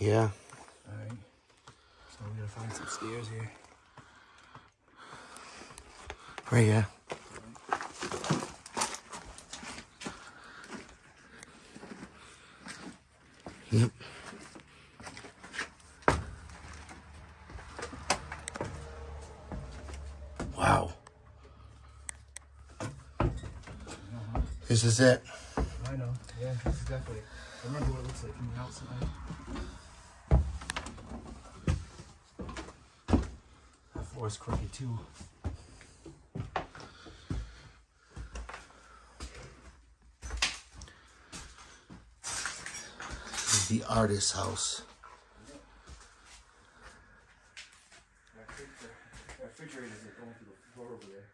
Yeah. Alright. So we gotta find some stairs here. Right here. Yep. Wow. This is it. I know. Yeah, this is definitely. I remember what it looks like from the outside. Is crooked too. The artist's house. That refrigerator is going through the floor over there.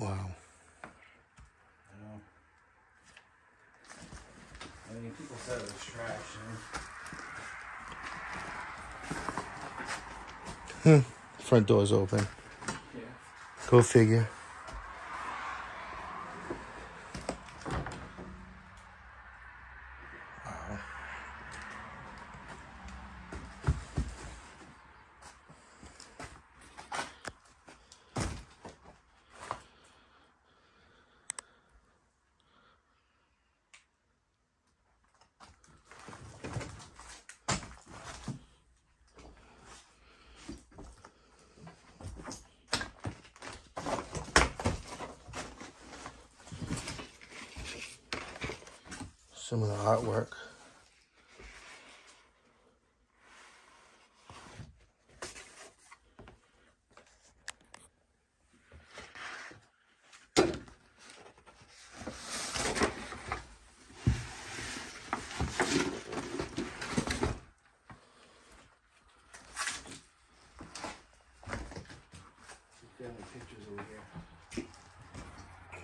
Wow. I know. I mean, people said it was trash, you know? Front door's open. Yeah. Go figure. Some of the artwork.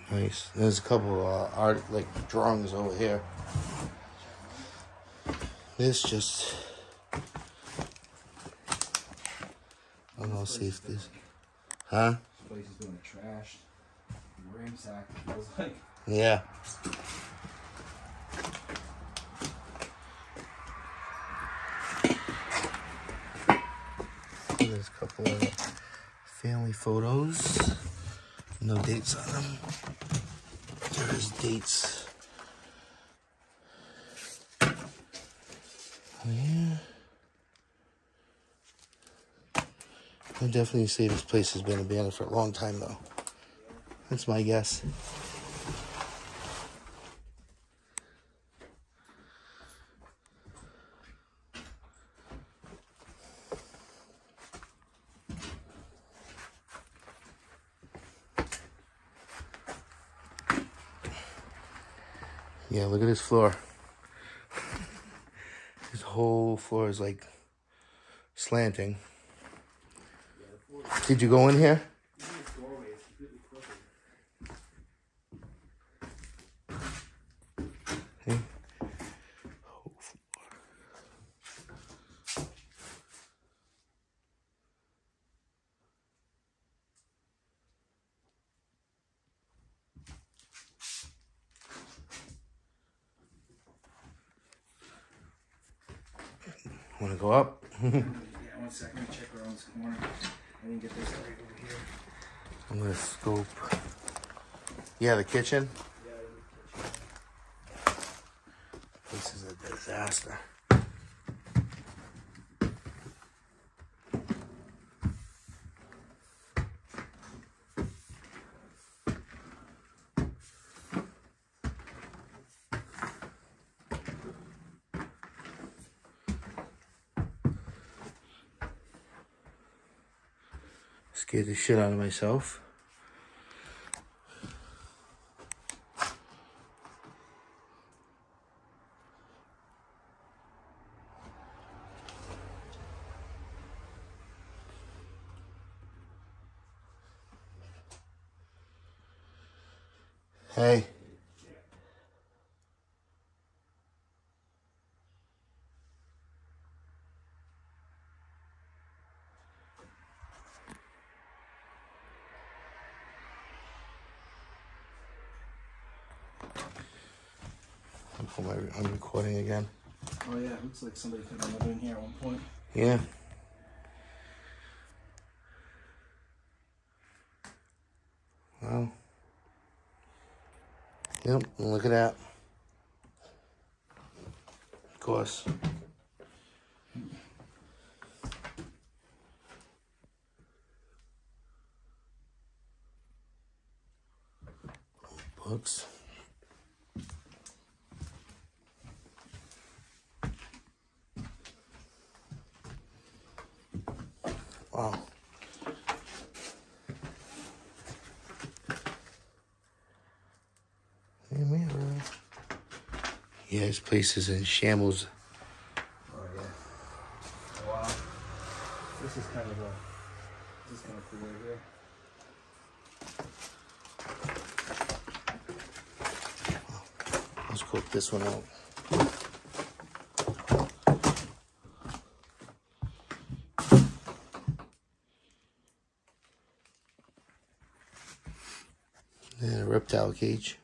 Nice. There's a couple uh, art like drawings over here. This just I don't know see if this Huh? This place is doing trash. Ransacked, it feels like. Yeah. There's a couple of family photos. No dates on them. There is dates. Yeah. I definitely say this place has been abandoned for a long time, though. That's my guess. Yeah, look at this floor. Whole floor is like slanting. Did you go in here? Even this doorway is completely crooked. Okay. Whole floor. Want to go up? Yeah, one second, let me check around this corner. I didn't get this right over here. I'm gonna scope. Yeah, the kitchen. Yeah, catch it. This is a disaster. Scared the shit out of myself. Hey. I'm, I'm recording again. Oh yeah, looks like somebody could have lived in here at one point. Yeah. Wow. Yep, look at that. Of course. Books. Yeah, this place is in shambles. Oh yeah. Wow. This is kind of a. This is kind of cool right here. Let's cook this one out. And a reptile cage.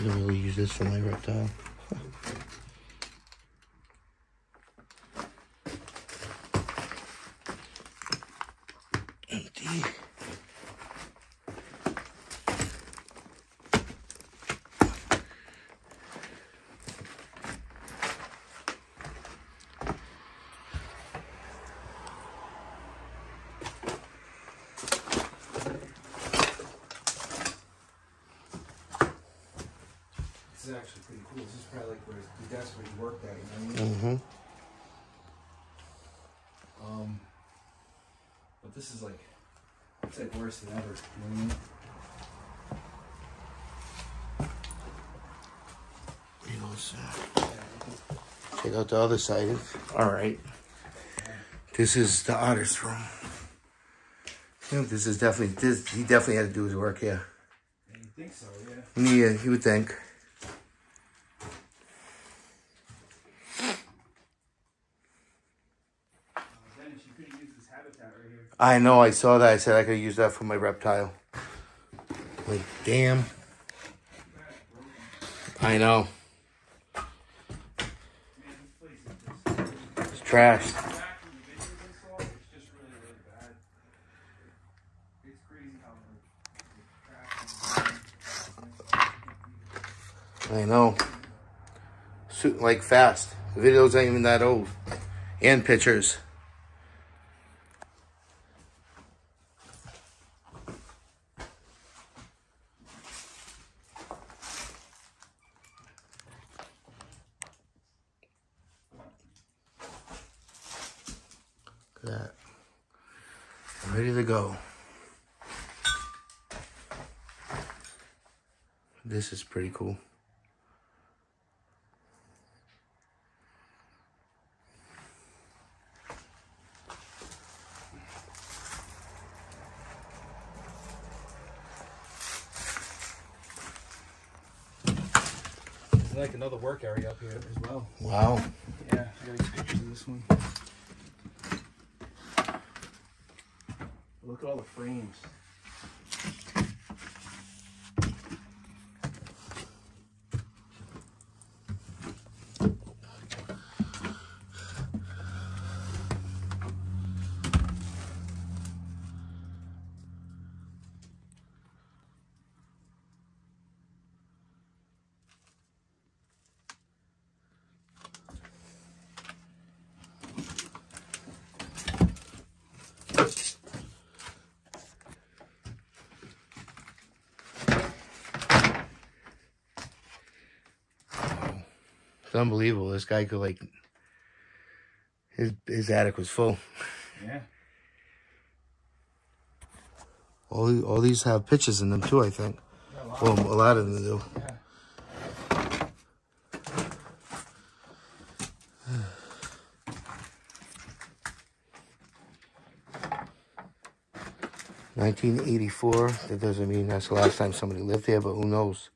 I don't this for reptile. Actually pretty cool. This is probably like where the desk where he worked at. You know what I mean? Mm-hmm. Um, but this is like, it's like worse than ever. You know what I mean? You know, check out the other side. All right. This is the artist room. Yeah, this is definitely this. He definitely had to do his work here. you think so? Yeah. Yeah, you would think. Uh, Dennis, you could have used this habitat right here. I know. I saw that. I said I could use that for my reptile. Like, damn. I know. It's trash I know. So, like fast. The videos ain't even that old. And pictures. That. I'm ready to go. This is pretty cool. Like another work area up here as well. Wow. Yeah, I got these pictures of this one. Look at all the frames. It's unbelievable. This guy could like his his attic was full. Yeah. All all these have pitches in them too, I think. Yeah, a lot well, of a lot of them do. Yeah. Nineteen eighty four. That doesn't mean that's the last time somebody lived here, but who knows?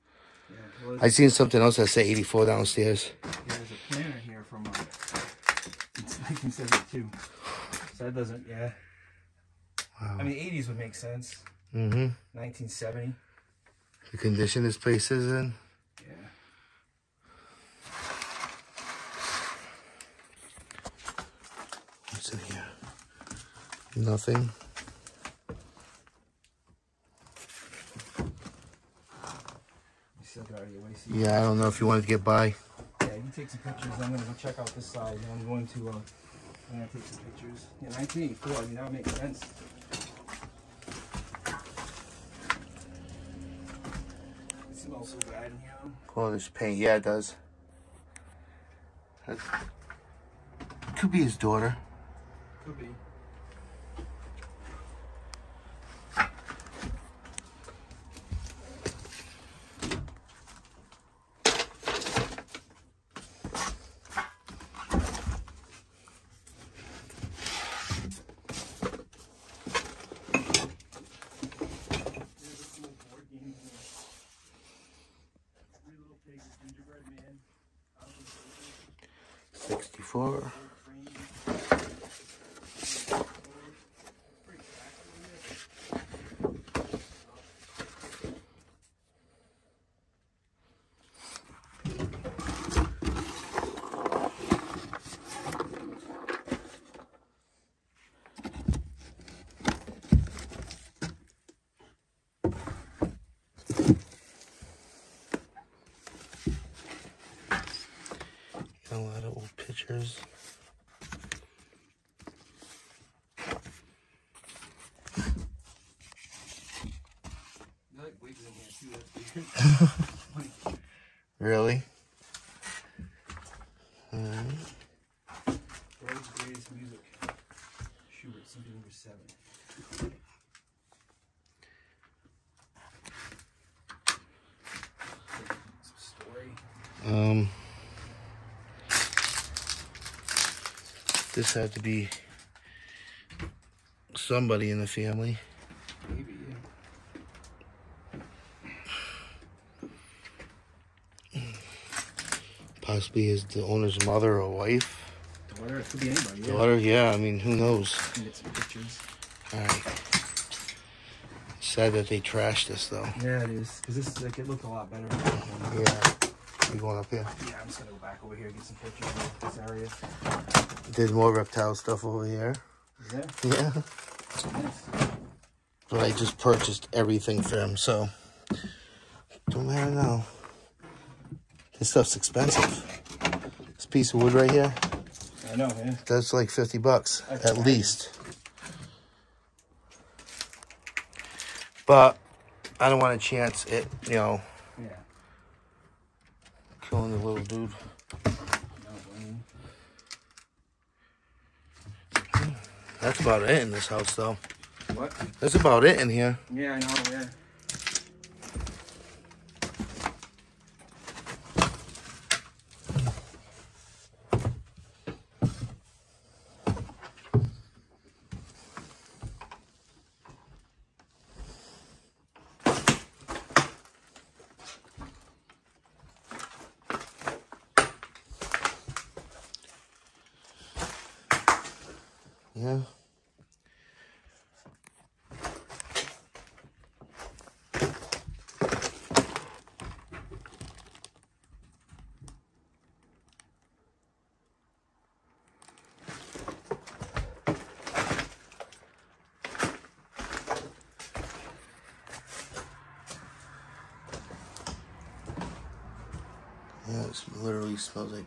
Well, I seen something else that said 84 downstairs. there's a planner here from uh, it's 1972. So that doesn't, yeah. Wow. I mean, 80s would make sense. Mm-hmm. 1970. The condition this place is in. Yeah. What's in here? Nothing. You still got your way. See. Yeah, I don't know if you wanted to get by. Yeah, you can take some pictures. I'm gonna go check out this side. And I'm going to, uh, I'm gonna take some pictures. Yeah, 1984. I mean, that would make sense. It smells so bad in here. Oh, there's paint. Yeah, it does. That could be his daughter. Could be. There's a little board game in here. Three little pigs, a gingerbread man, out of the 64. old frame. Pretty cracked in there. A lot of old pictures. There are like wigs in here too. That's weird. Funny. Really? World's greatest music. Schubert, Symphony Number Seven. Some story. Um, this had to be somebody in the family. Maybe, yeah. Possibly is the owner's mother or wife. Daughter, it could be anybody. Yeah. Daughter, yeah, I mean, who knows? Get some pictures. Alright. Sad that they trashed this though. Yeah, it is. Because this like it looked a lot better. Yeah. You going up here? Yeah, I'm just gonna go back over here and get some pictures of this area. Did more reptile stuff over here. that Yeah. nice? But I just purchased everything for him, so don't matter now. This stuff's expensive. This piece of wood right here, I know, yeah. that's like 50 bucks That's at nice. least. But I don't want to chance it, you know, Yeah. Killing the little dude. That's about it in this house, though. What? That's about it in here. Yeah, I know, yeah. Yeah. Yeah, it literally smells like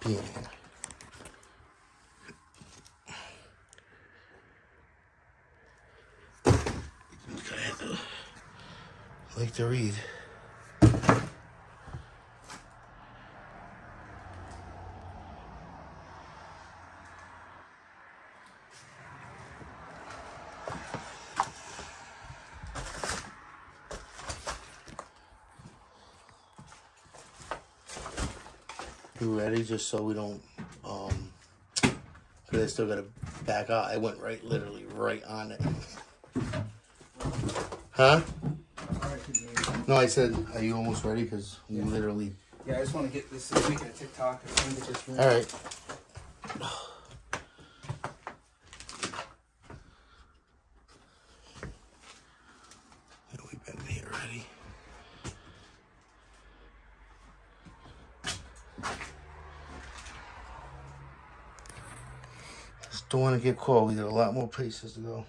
peeing here. I like to read. You ready? Just so we don't, um, cause I still gotta back out. I went right, literally right on it. Huh? All right, good news. No, I said, are you almost ready? Because we Yeah. literally. Yeah, I just want to get this uh, making a TikTok. I it just All right. Yeah, We've been here already. Just don't want to get caught. We got a lot more places to go.